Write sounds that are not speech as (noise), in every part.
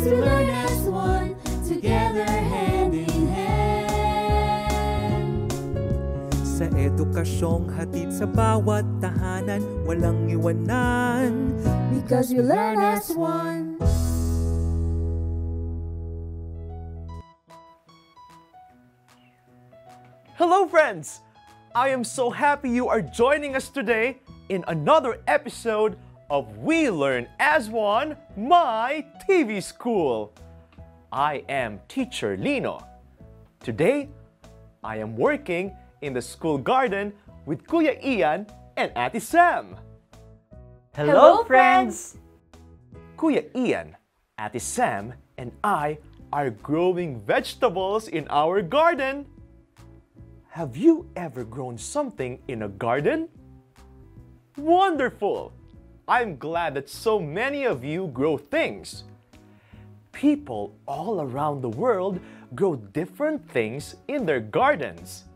Because we learn as one, together hand in hand. Sa edukasyong hatid sa bawat tahanan, walang iwanan. Because we learn as one. Hello, friends! I am so happy you are joining us today in another episode of We Learn as One, my TV school. I am Teacher Lino. Today, I am working in the school garden with Kuya Ian and Ate Sam. Hello, friends! Kuya Ian, Ate Sam, and I are growing vegetables in our garden. Have you ever grown something in a garden? Wonderful! I'm glad that so many of you grow things. People all around the world grow different things in their gardens.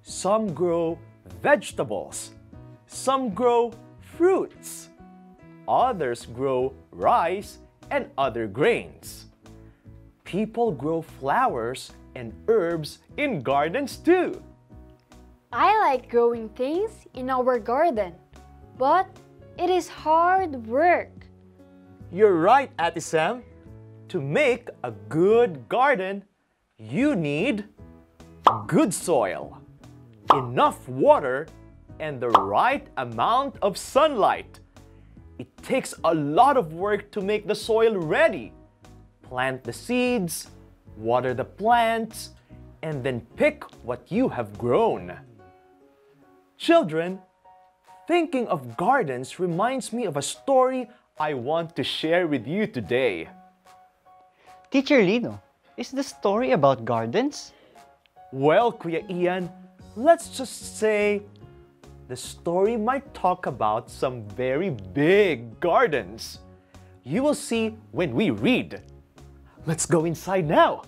Some grow vegetables, some grow fruits, others grow rice and other grains. People grow flowers and herbs in gardens too. I like growing things in our garden, but it is hard work. You're right, Ate Sam. To make a good garden, you need good soil, enough water, and the right amount of sunlight. It takes a lot of work to make the soil ready. Plant the seeds, water the plants, and then pick what you have grown. Children, thinking of gardens reminds me of a story I want to share with you today. Teacher Lino, is the story about gardens? Well, Kuya Ian, let's just say the story might talk about some very big gardens. You will see when we read. Let's go inside now.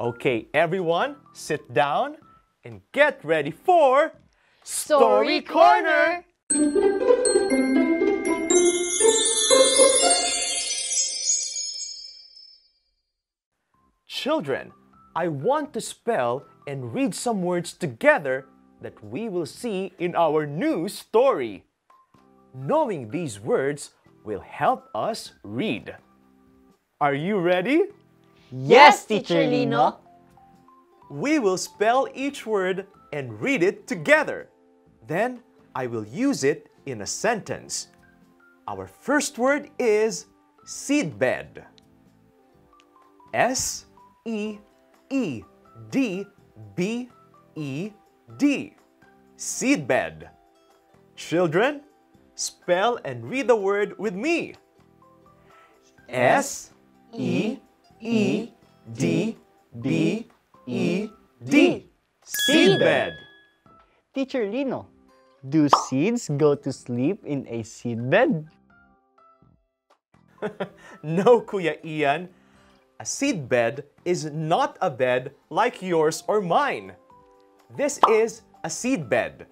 Okay, everyone, sit down and get ready for Story Corner! Children, I want to spell and read some words together that we will see in our new story. Knowing these words will help us read. Are you ready? Yes, Teacher Lino. We will spell each word and read it together. Then I will use it in a sentence. Our first word is seedbed. S E E D B E D. Seedbed. Children, spell and read the word with me. S E E D B E D. Seedbed. Teacher Lino, do seeds go to sleep in a seedbed? (laughs) No, Kuya Ian. A seedbed is not a bed like yours or mine. This is a seedbed.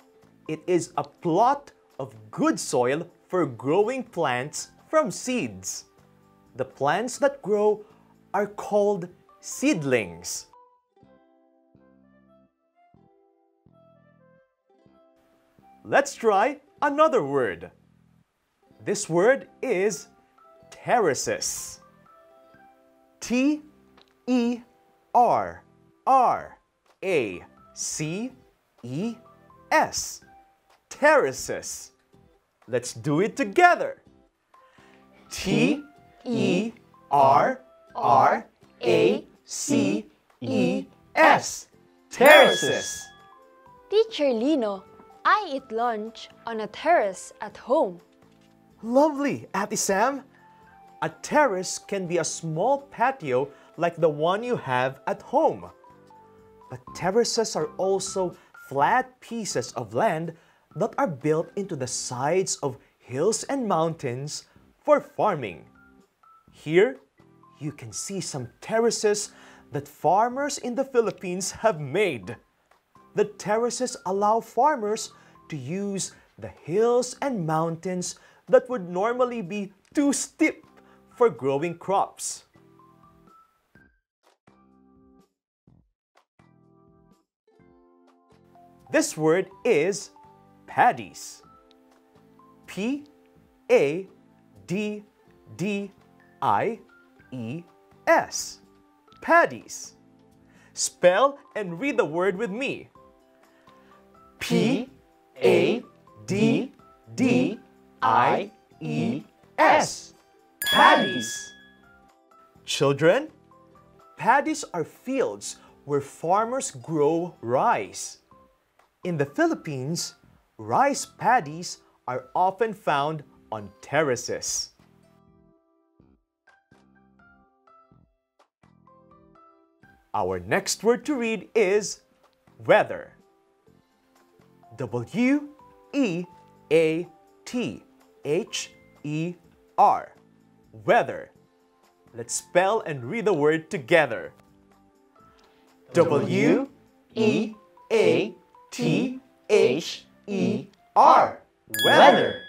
It is a plot of good soil for growing plants from seeds. The plants that grow are called seedlings. Let's try another word. This word is terraces. T E R R A C E S. Terraces. Let's do it together. T E R R A C E S. Terraces. Teacher Lino, I eat lunch on a terrace at home. Lovely, Ate Sam. A terrace can be a small patio like the one you have at home. But terraces are also flat pieces of land that are built into the sides of hills and mountains for farming. Here, you can see some terraces that farmers in the Philippines have made. the terraces allow farmers to use the hills and mountains that would normally be too steep for growing crops. This word is paddies. P A D D I E S. Paddies. Spell and read the word with me. P A D D I E S. Paddies. Children, paddies are fields where farmers grow rice. In the Philippines, rice paddies are often found on terraces. Our next word to read is weather. W E A T H E R. Weather. Let's spell and read the word together. W E A T H E R. Weather.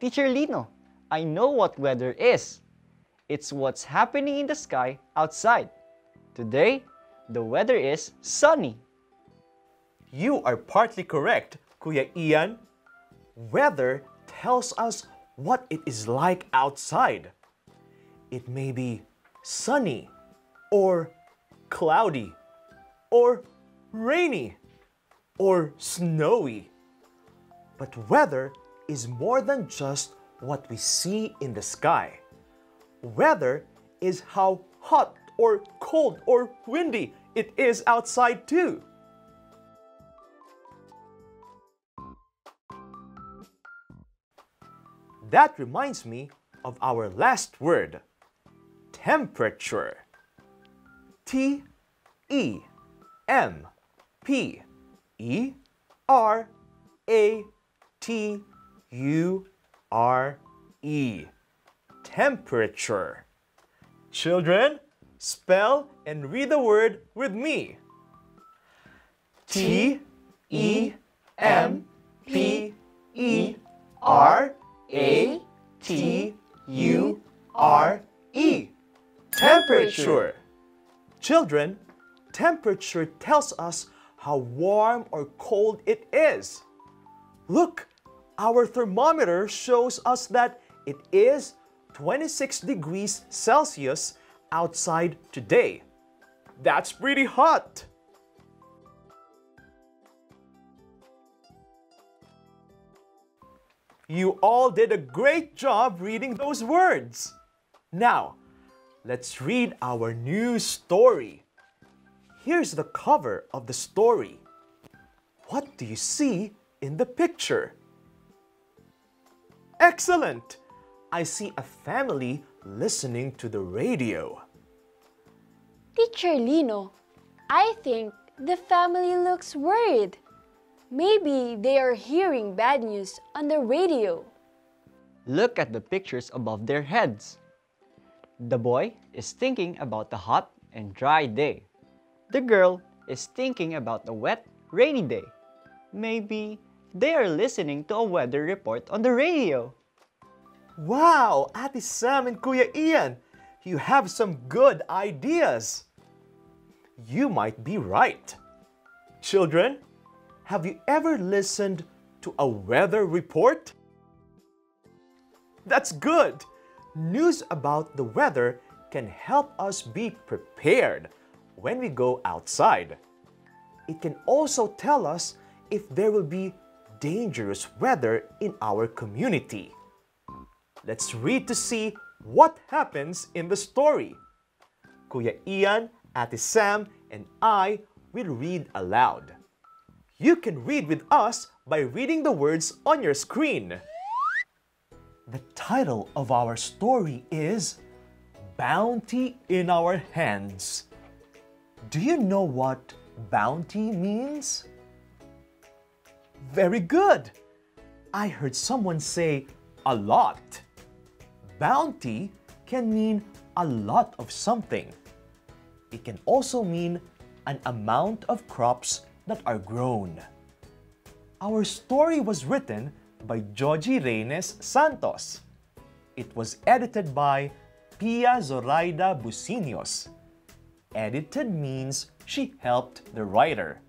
Teacher Lino, I know what weather is. It's what's happening in the sky outside. Today, the weather is sunny. You are partly correct, Kuya Ian. Weather tells us what it is like outside. It may be sunny, or cloudy, or rainy, or snowy. But weather is more than just what we see in the sky. Weather is how hot or cold or windy it is outside too. That reminds me of our last word, temperature. T E M P E R A T U R E. Temperature. Children, spell and read the word with me. T E M P E R A T U R E. Temperature. Children, temperature tells us how warm or cold it is. Look, our thermometer shows us that it is 26 degrees Celsius outside today. That's pretty hot. You all did a great job reading those words. Now, let's read our new story. Here's the cover of the story. What do you see in the picture? Excellent! I see a family listening to the radio. Teacher Lino, I think the family looks worried. Maybe they are hearing bad news on the radio. Look at the pictures above their heads. The boy is thinking about the hot and dry day. The girl is thinking about the wet, rainy day. Maybe they are listening to a weather report on the radio. Wow, Ate Sam and Kuya Ian, you have some good ideas. You might be right. Children, have you ever listened to a weather report? That's good. News about the weather can help us be prepared when we go outside. It can also tell us if there will be dangerous weather in our community. Let's read to see what happens in the story. Kuya Ian, Ate Sam, and I will read aloud. You can read with us by reading the words on your screen. The title of our story is Bounty in Our Hands. Do you know what bounty means? Very good. I heard someone say a lot. Bounty can mean a lot of something. It can also mean an amount of crops that are grown. Our story was written by Joji Reynes Santos. It was edited by Pia Zoraida Bucinios. Edited means she helped the writer.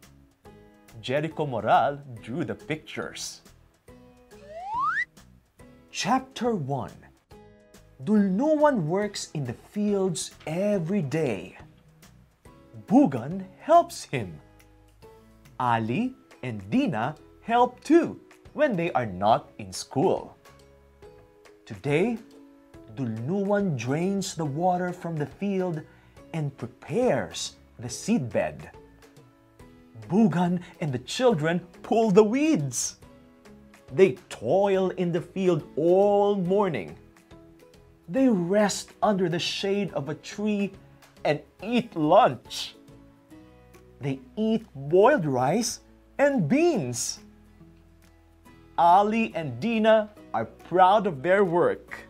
Jericho Moral drew the pictures. Chapter 1 Dulnuan works in the fields every day. Bugan helps him. Ali and Dina help too when they are not in school. Today, Dulnuan drains the water from the field and prepares the seedbed. Bugan and the children pull the weeds. They toil in the field all morning. They rest under the shade of a tree and eat lunch. They eat boiled rice and beans. Ali and Dina are proud of their work.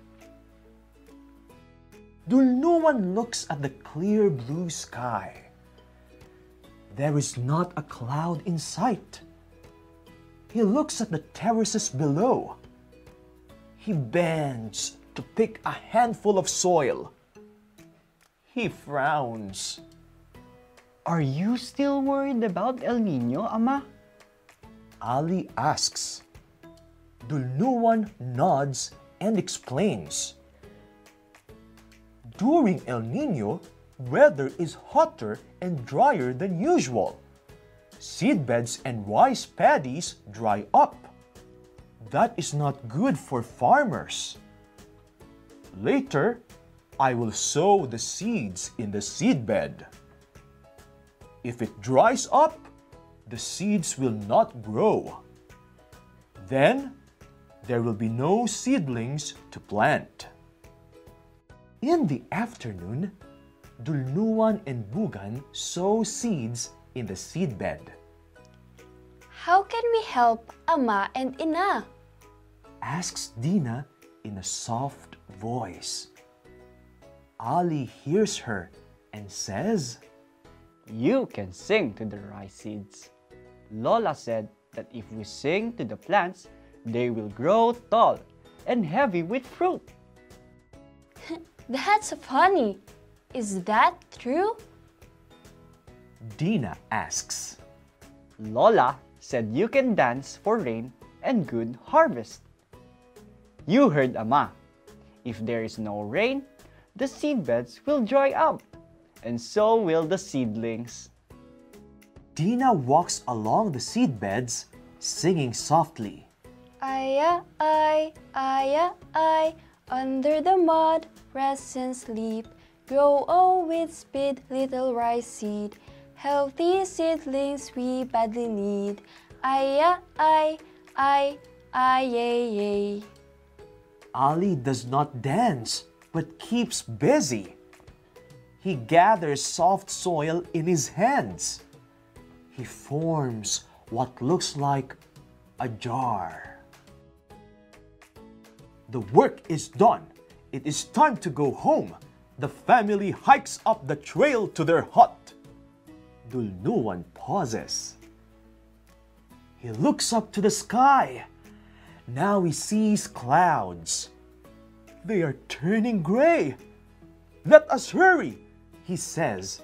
Dulnuan looks at the clear blue sky. There is not a cloud in sight. He looks at the terraces below. He bends to pick a handful of soil. He frowns. Are you still worried about El Nino, Ama? Ali asks. Dulnuan nods and explains. During El Nino, weather is hotter and drier than usual. Seedbeds and rice paddies dry up. That is not good for farmers. Later, I will sow the seeds in the seedbed. If it dries up, the seeds will not grow. Then, there will be no seedlings to plant. In the afternoon, Dulnuan and Bugan sow seeds in the seedbed. How can we help Ama and Ina? Asks Dina in a soft voice. Ali hears her and says, You can sing to the rice seeds. Lola said that if we sing to the plants, they will grow tall and heavy with fruit. (laughs) That's funny. Is that true? Dina asks. Lola said you can dance for rain and good harvest. You heard Ama. If there is no rain, the seedbeds will dry up, and so will the seedlings. Dina walks along the seedbeds, singing softly. Aya, I, aya, I, under the mud, rest and sleep. Grow oh with speed, little rice seed. Healthy seedlings we badly need. Aya, I, I, I, yay, yay. Ali does not dance, but keeps busy. He gathers soft soil in his hands. He forms what looks like a jar. The work is done. It is time to go home. The family hikes up the trail to their hut. Dulnuan pauses. He looks up to the sky. Now he sees clouds. They are turning gray. Let us hurry, he says.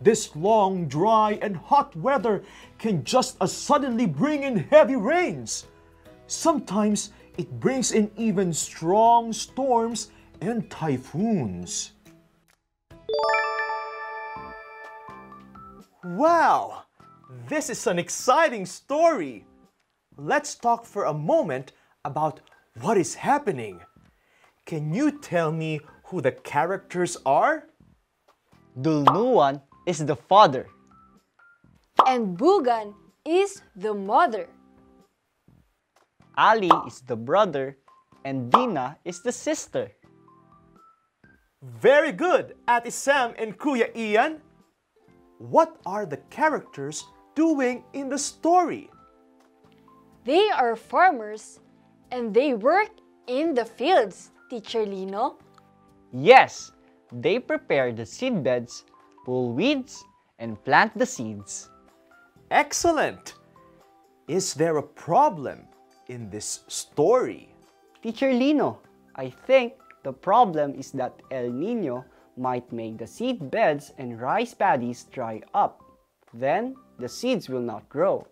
This long, dry, and hot weather can just as suddenly bring in heavy rains. Sometimes it brings in even strong storms and typhoons. Wow! This is an exciting story. Let's talk for a moment about what is happening. Can you tell me who the characters are? Dulnuan is the father. And Bugan is the mother. Ali is the brother, and Dina is the sister. Very good, Ate Sam and Kuya Ian. What are the characters doing in the story? They are farmers and they work in the fields, Teacher Lino. Yes, they prepare the seed beds, pull weeds, and plant the seeds. Excellent! Is there a problem in this story? Teacher Lino, I think the problem is that El Nino might make the seed beds and rice paddies dry up. Then the seeds will not grow.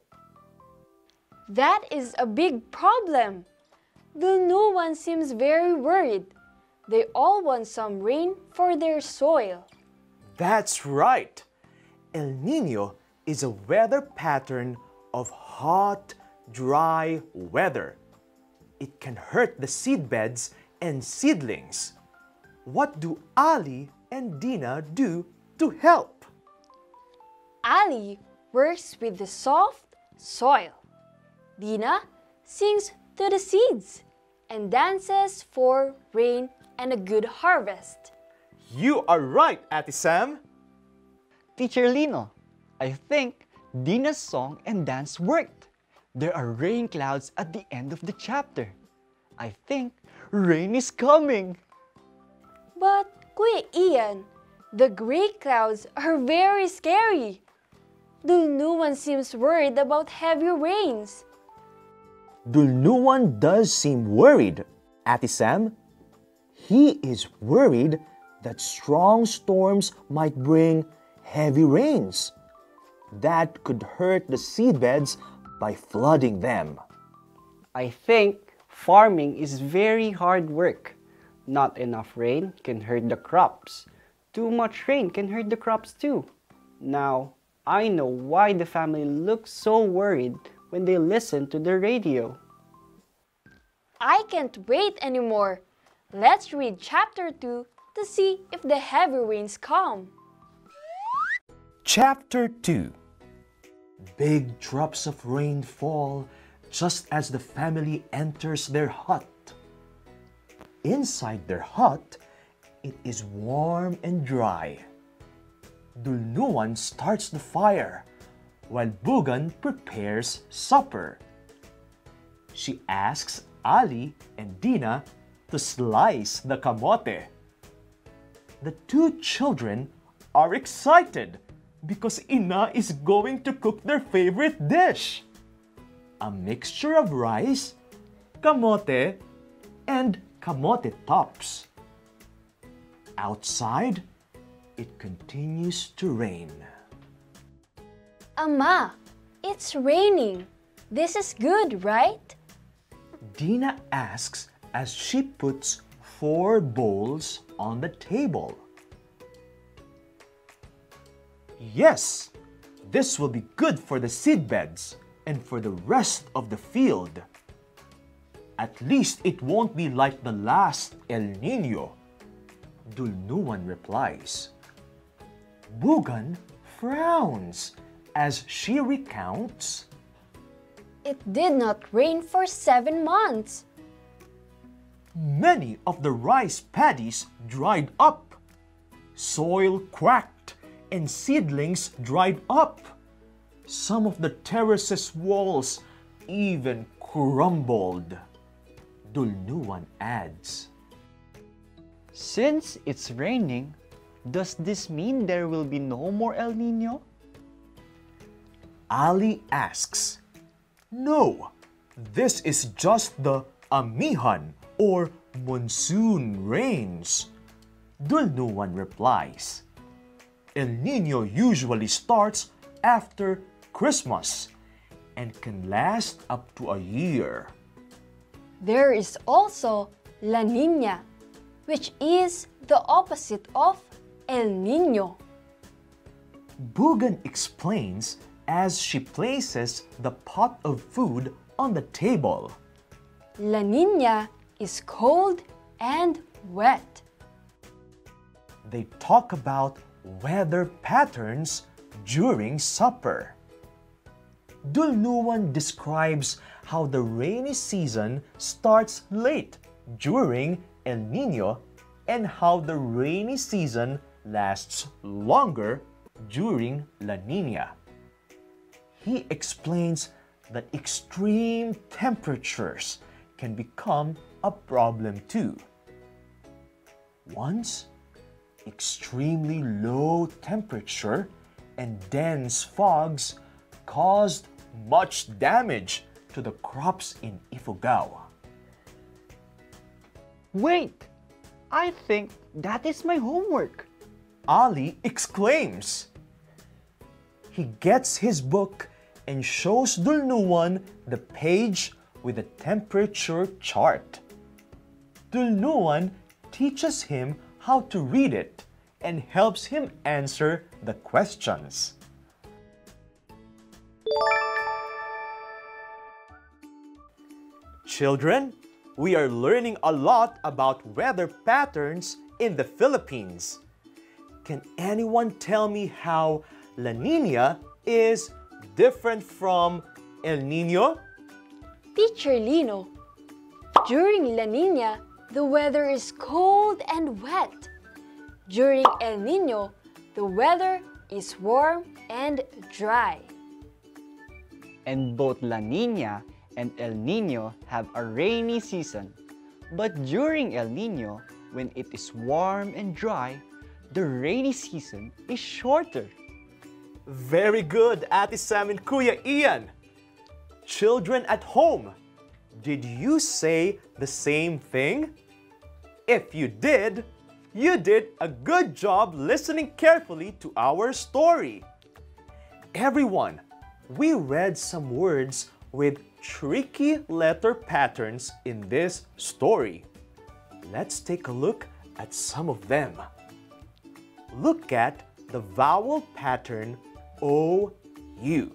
That is a big problem. Dulnuan seems very worried. They all want some rain for their soil. That's right. El Nino is a weather pattern of hot, dry weather. It can hurt the seed beds and seedlings. What do Ali and Dina do to help? Ali works with the soft soil. Dina sings to the seeds and dances for rain and a good harvest. You are right, Ate Sam. Teacher Lino, I think Dina's song and dance worked. There are rain clouds at the end of the chapter. I think rain is coming. But, Kuya Ian, the gray clouds are very scary. Dulnuan seems worried about heavy rains. Dulnuan does seem worried, Ate Sam. He is worried that strong storms might bring heavy rains. That could hurt the seedbeds by flooding them. I think farming is very hard work. Not enough rain can hurt the crops. Too much rain can hurt the crops too. Now, I know why the family looks so worried when they listen to the radio. I can't wait anymore. Let's read chapter 2 to see if the heavy rains come. Chapter 2 Big drops of rain fall just as the family enters their hut. Inside their hut, it is warm and dry. Dulnuan starts the fire while Bugan prepares supper. She asks Ali and Dina to slice the kamote. The two children are excited because Ina is going to cook their favorite dish a mixture of rice, kamote, and kamote tops. Outside, it continues to rain. Ama, it's raining. This is good, right? Dina asks as she puts four bowls on the table. Yes, this will be good for the seed beds and for the rest of the field. At least it won't be like the last El Nino. Dulnuan replies. Bugan frowns as she recounts. It did not rain for seven months. Many of the rice paddies dried up. Soil cracked and seedlings dried up. Some of the terrace's walls even crumbled. Dulnuan adds. Since it's raining, does this mean there will be no more El Nino? Ali asks. No, this is just the amihan or monsoon rains. Dulnuan replies. El Nino usually starts after Christmas and can last up to a year. There is also La Nina, which is the opposite of El Nino. Bugan explains as she places the pot of food on the table. La Nina is cold and wet. They talk about weather patterns during supper. Dulnuan describes how the rainy season starts late during El Nino and how the rainy season lasts longer during La Nina. He explains that extreme temperatures can become a problem too. Once, extremely low temperature and dense fogs caused much damage to the crops in Ifugao. Wait! I think that is my homework. Ali exclaims. He gets his book and shows Dulnuan the page with the temperature chart. Dulnuan teaches him how to read it and helps him answer the questions. Children, we are learning a lot about weather patterns in the Philippines. Can anyone tell me how La Nina is different from El Nino? Teacher Lino, during La Nina, the weather is cold and wet. During El Nino, the weather is warm and dry. And both La Nina and El Nino have a rainy season. But during El Nino, when it is warm and dry, the rainy season is shorter. Very good, Ate Sam and Kuya Ian. Children at home, did you say the same thing? If you did, you did a good job listening carefully to our story. Everyone, we read some words with tricky letter patterns in this story. Let's take a look at some of them. Look at the vowel pattern OU.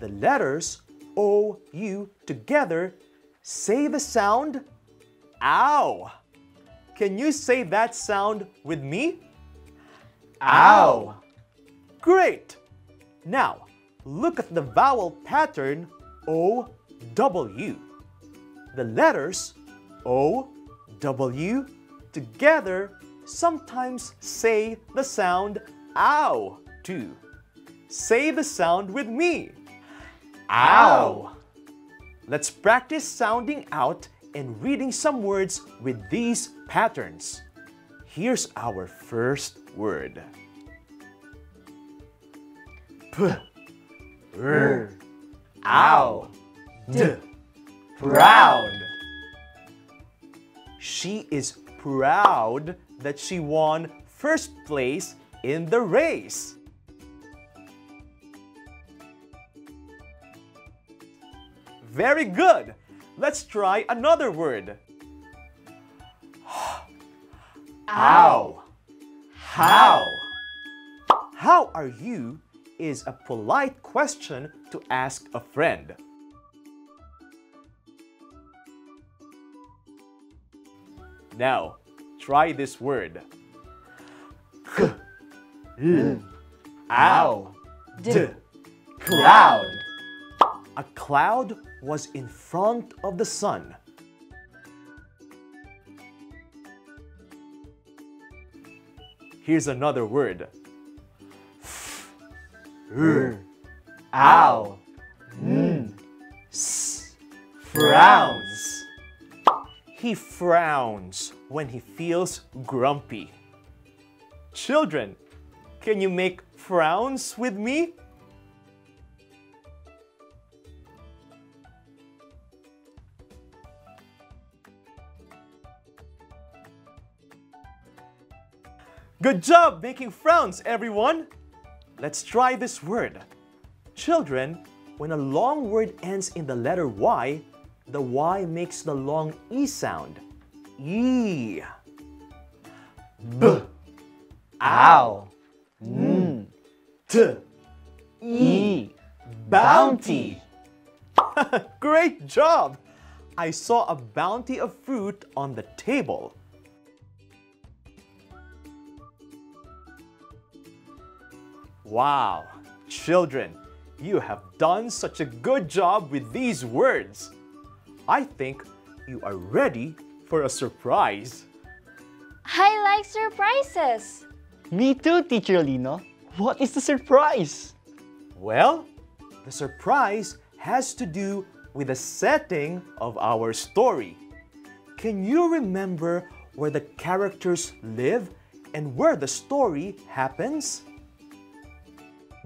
The letters OU together say the sound OW. Can you say that sound with me? Ow. Great! Now, look at the vowel pattern OW. The letters O, W together sometimes say the sound ow too. Say the sound with me. Ow! Let's practice sounding out and reading some words with these patterns. Here's our first word. P, R, ow, d, proud. She is proud that she won first place in the race. Very good. Let's try another word. Ow. How? How are you is a polite question to ask a friend. Now, try this word. Ow. D. Cloud. A cloud was in front of the sun. Here's another word. Ow. Frowns. He frowns when he feels grumpy. Children, can you make frowns with me? Good job making frowns, everyone! Let's try this word. Children, when a long word ends in the letter Y, the Y makes the long E sound. E. B. Ow. T. E. Bounty. (laughs) Great job! I saw a bounty of fruit on the table. Wow, children, you have done such a good job with these words. I think you are ready for a surprise. I like surprises. Me too, Teacher Lino. What is the surprise? Well, the surprise has to do with the setting of our story. Can you remember where the characters live and where the story happens?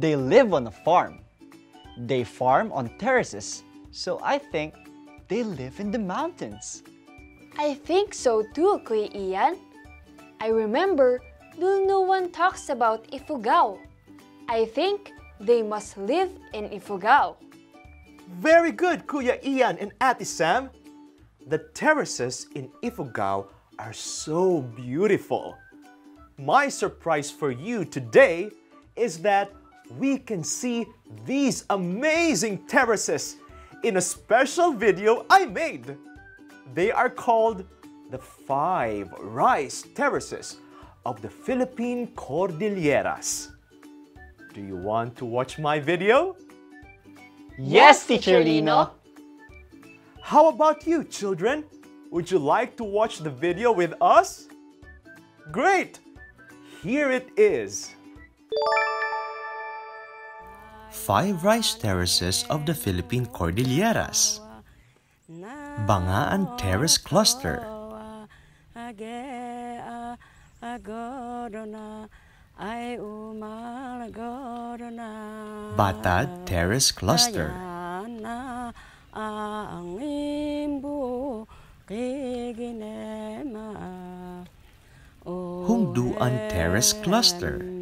They live on a farm. They farm on terraces, so I think they live in the mountains. I think so too, Kuya Ian. I remember Dulnuan talks about Ifugao. I think they must live in Ifugao. Very good, Kuya Ian and Ate Sam. The terraces in Ifugao are so beautiful. My surprise for you today is that we can see these amazing terraces in a special video I made. They are called the five rice terraces of the Philippine Cordilleras. Do you want to watch my video? Yes, Teacher Lino. How about you, children? Would you like to watch the video with us? Great! Here it is. Five rice terraces of the Philippine Cordilleras. Bangaan Terrace Cluster. Batad Terrace Cluster. Hungduan Terrace Cluster.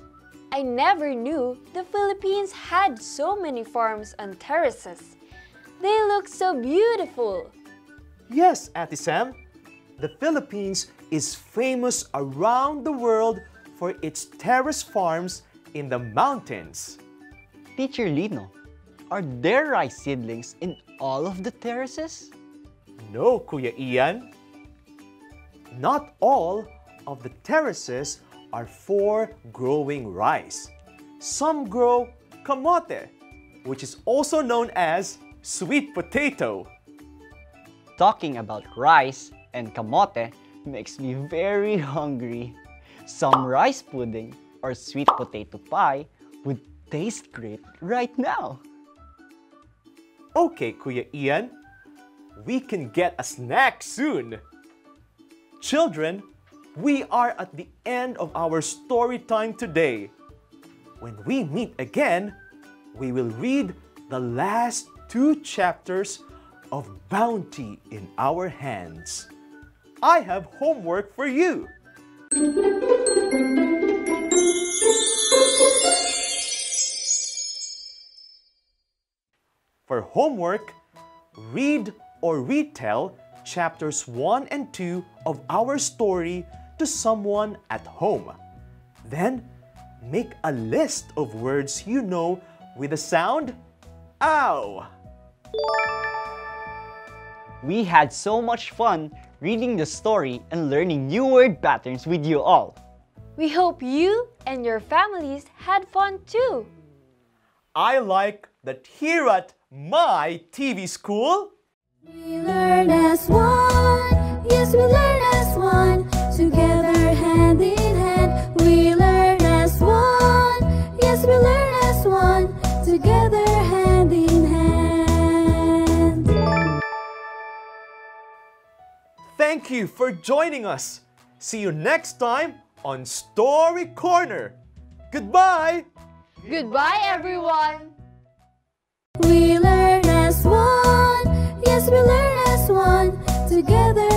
I never knew the Philippines had so many farms and terraces. They look so beautiful. Yes, Ate Sam. The Philippines is famous around the world for its terrace farms in the mountains. Teacher Lino, are there rice seedlings in all of the terraces? No, Kuya Ian. Not all of the terraces are for growing rice. Some grow kamote, which is also known as sweet potato. Talking about rice and kamote makes me very (laughs) hungry. Some rice pudding or sweet potato pie would taste great right now. Okay, Kuya Ian, we can get a snack soon. Children, we are at the end of our story time today. When we meet again, we will read the last two chapters of Bounty in Our Hands. I have homework for you. For homework, read or retell chapters 1 and 2 of our story to someone at home. Then, make a list of words you know with the sound OW. We had so much fun reading the story and learning new word patterns with you all. We hope you and your families had fun too. I like that here at my TV school, We learn as one. Yes, we learn thank you for joining us. See you next time on Story Corner. Goodbye. Goodbye, everyone! We learn as one. Yes, we learn as one. Together,